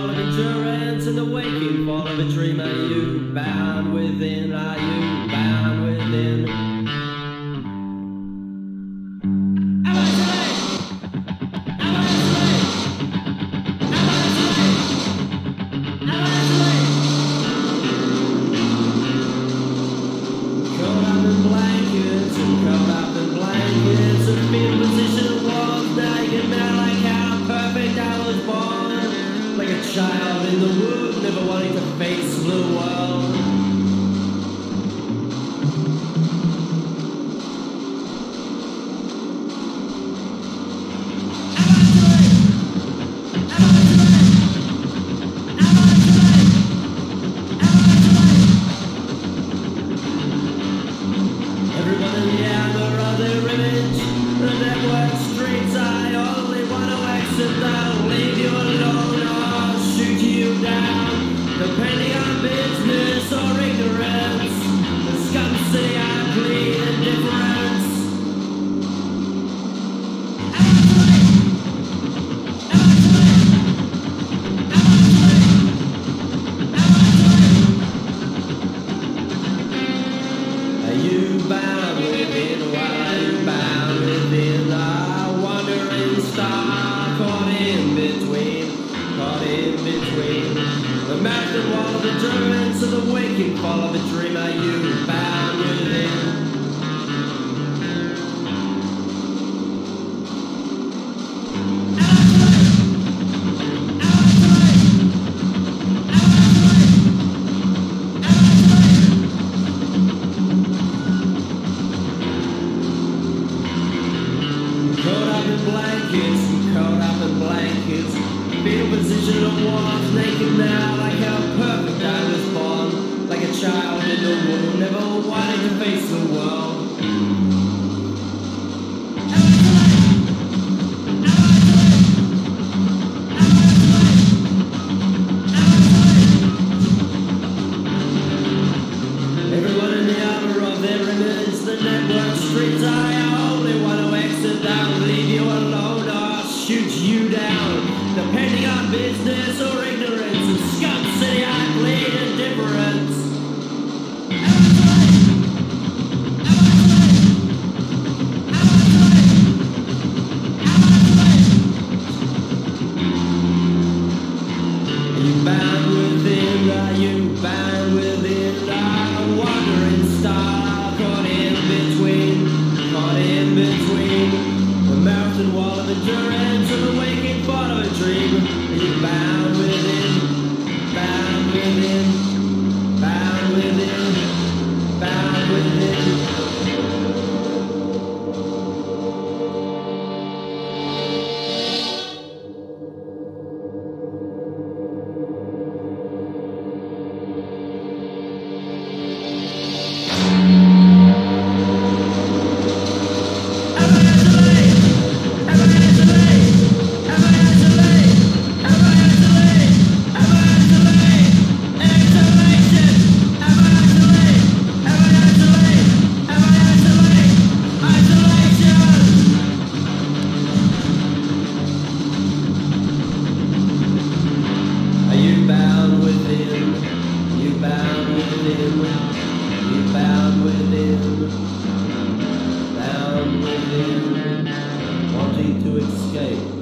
fall endurance and the waking fall of a dream. Are you bound within? Are you bound within? Depending on business The deterrence of the waking fall of a dream are you bound in? blankets, caught up in blankets. fetal position of warmth naked now. will never want to face the world. Everyone in the armor of their the network streets, I only want to exit leave you alone or shoot you down, depending on business or And wall of endurance of the waking thought of a dream. Are you bound? escape.